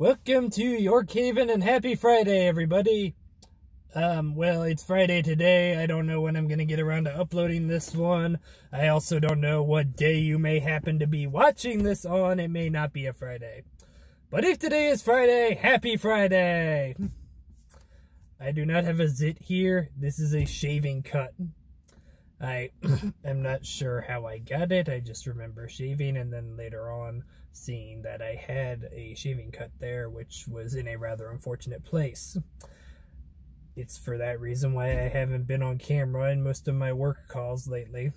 Welcome to York Haven and happy Friday, everybody. Um, well, it's Friday today. I don't know when I'm going to get around to uploading this one. I also don't know what day you may happen to be watching this on. It may not be a Friday. But if today is Friday, happy Friday! I do not have a zit here. This is a shaving cut. I am not sure how I got it. I just remember shaving and then later on seeing that I had a shaving cut there, which was in a rather unfortunate place. It's for that reason why I haven't been on camera in most of my work calls lately.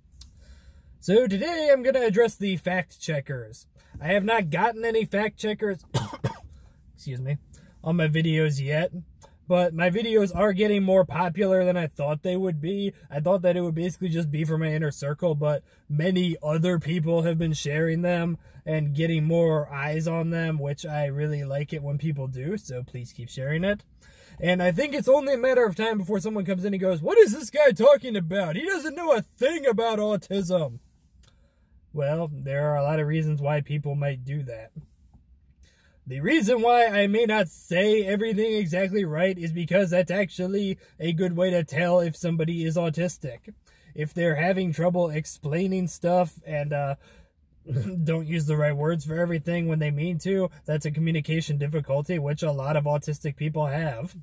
so today I'm going to address the fact checkers. I have not gotten any fact checkers, excuse me, on my videos yet but my videos are getting more popular than I thought they would be. I thought that it would basically just be for my inner circle, but many other people have been sharing them and getting more eyes on them, which I really like it when people do, so please keep sharing it. And I think it's only a matter of time before someone comes in and goes, What is this guy talking about? He doesn't know a thing about autism. Well, there are a lot of reasons why people might do that. The reason why I may not say everything exactly right is because that's actually a good way to tell if somebody is autistic. If they're having trouble explaining stuff and uh, don't use the right words for everything when they mean to, that's a communication difficulty, which a lot of autistic people have.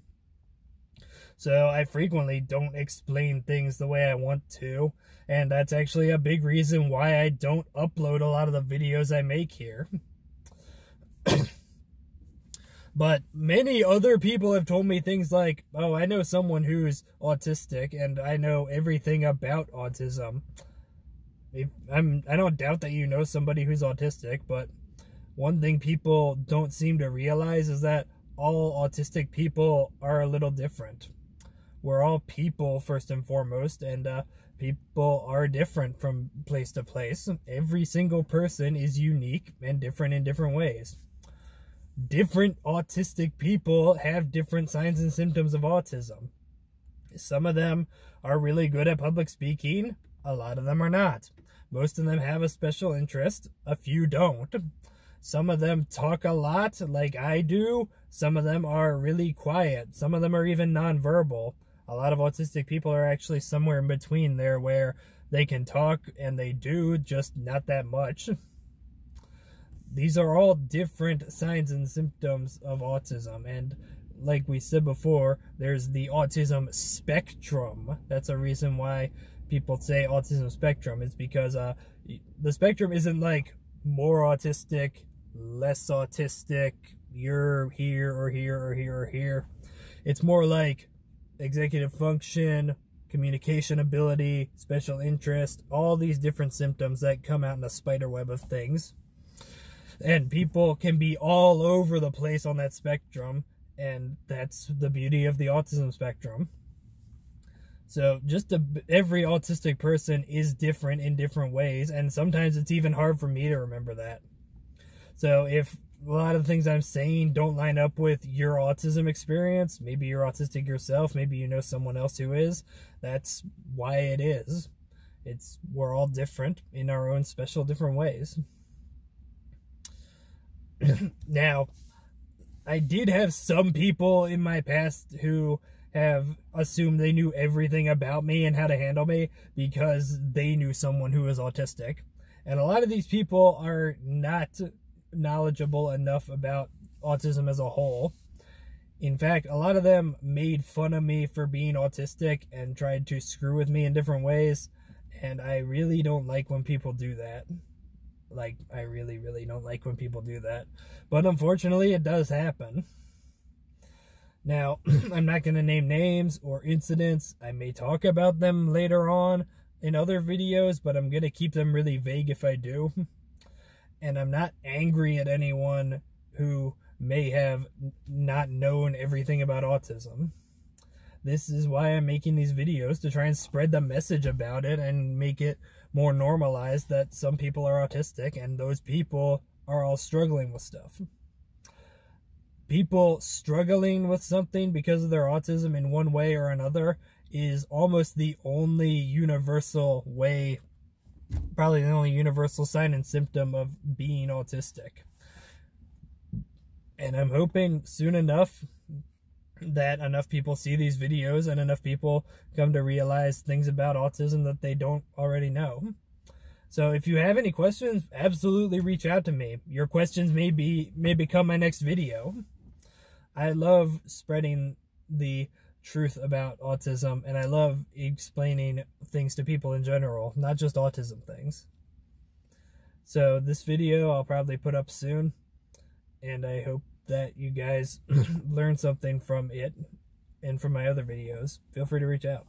So I frequently don't explain things the way I want to, and that's actually a big reason why I don't upload a lot of the videos I make here. But many other people have told me things like, oh, I know someone who's autistic and I know everything about autism. I'm, I don't doubt that you know somebody who's autistic, but one thing people don't seem to realize is that all autistic people are a little different. We're all people first and foremost, and uh, people are different from place to place. Every single person is unique and different in different ways different autistic people have different signs and symptoms of autism. Some of them are really good at public speaking, a lot of them are not. Most of them have a special interest, a few don't. Some of them talk a lot, like I do. Some of them are really quiet. Some of them are even nonverbal. A lot of autistic people are actually somewhere in between there where they can talk and they do, just not that much. these are all different signs and symptoms of autism. And like we said before there's the autism spectrum. That's a reason why people say autism spectrum. It's because uh the spectrum isn't like more autistic less autistic you're here or here or here or here. It's more like executive function communication ability special interest all these different symptoms that come out in the spider web of things and people can be all over the place on that spectrum and that's the beauty of the autism spectrum. So just a, every autistic person is different in different ways and sometimes it's even hard for me to remember that. So if a lot of the things i'm saying don't line up with your autism experience maybe you're autistic yourself maybe you know someone else who is that's why it is. It's we're all different in our own special different ways now, I did have some people in my past who have assumed they knew everything about me and how to handle me because they knew someone who was autistic. And a lot of these people are not knowledgeable enough about autism as a whole. In fact, a lot of them made fun of me for being autistic and tried to screw with me in different ways. And I really don't like when people do that. Like, I really, really don't like when people do that. But unfortunately, it does happen. Now, I'm not going to name names or incidents. I may talk about them later on in other videos, but I'm going to keep them really vague if I do. And I'm not angry at anyone who may have not known everything about autism. This is why I'm making these videos to try and spread the message about it and make it more normalized that some people are autistic and those people are all struggling with stuff. People struggling with something because of their autism in one way or another is almost the only universal way, probably the only universal sign and symptom of being autistic. And I'm hoping soon enough that enough people see these videos and enough people come to realize things about autism that they don't already know. Hmm. So if you have any questions, absolutely reach out to me. Your questions may be may become my next video. I love spreading the truth about autism and I love explaining things to people in general, not just autism things. So this video I'll probably put up soon and I hope that you guys learn something from it and from my other videos. Feel free to reach out.